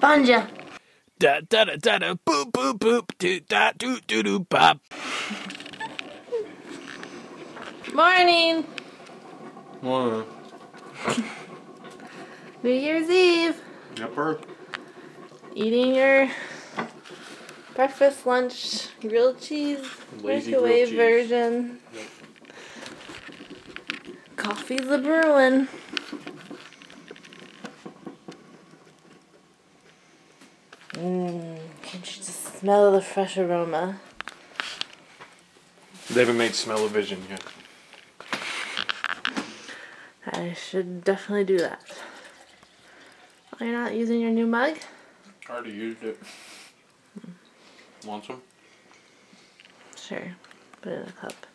Banja. Da da da da da boop boop boop do da do do do bop. Morning. Morning. New Year's Eve. Yepper. Eating your breakfast, lunch, grilled cheese, Lazy microwave grilled cheese. version. Coffee's a brewing. Mmm, can't you just smell the fresh aroma? They haven't made smell-o-vision yet. I should definitely do that. Oh, you're not using your new mug? I Already used it. Want some? Sure. Put it in a cup.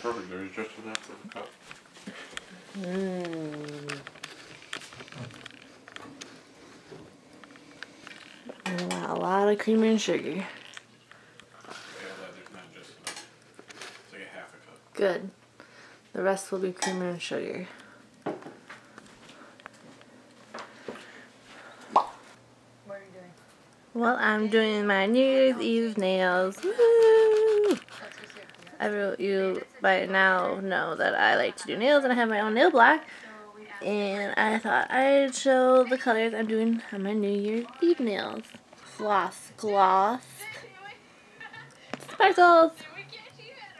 Perfect. There's just enough for the cup. Mmm. A lot of creamer and sugar. Yeah, not just. It's like a half a cup. Good. The rest will be creamer and sugar. What are you doing? Well, I'm doing my New Year's Eve nails. Woo! Let's go see it. I wrote you by now know that I like to do nails and I have my own nail blog. And I thought I'd show the colors I'm doing on my New Year's Eve nails. Floss gloss. Sparkles.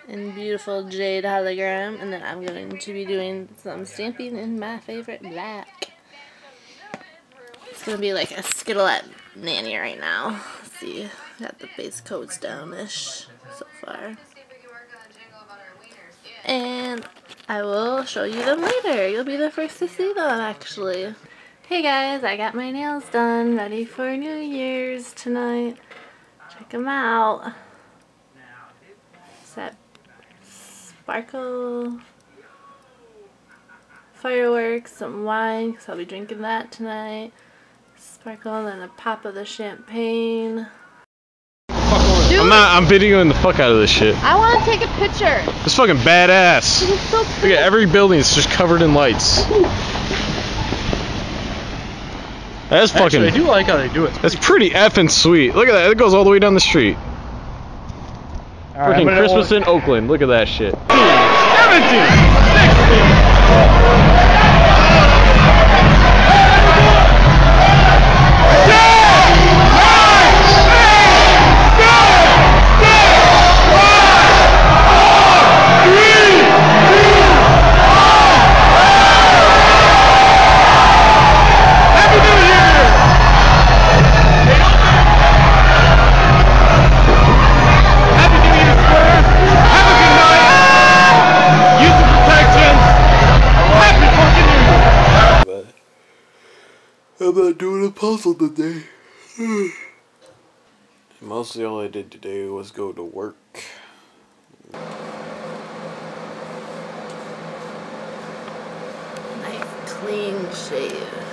And beautiful jade hologram. And then I'm going to be doing some stamping in my favorite black. It's to be like a skittlette mani right now. Let's see. Got the base coats down-ish so far. And I will show you them later. You'll be the first to see them, actually. Hey guys, I got my nails done, ready for New Year's tonight. Check them out. Is that sparkle fireworks, some wine, because I'll be drinking that tonight. Sparkle, and then a pop of the champagne. I'm not. I'm videoing the fuck out of this shit. I want to take a picture. It's fucking badass. So Look at every building. It's just covered in lights. That's fucking. Actually, I do like how they do it. That's pretty effing sweet. Look at that. It goes all the way down the street. Fucking Christmas in Oakland. Look at that shit. 17, 16. I'm not doing a puzzle today. Mostly all I did today was go to work. Nice clean shave.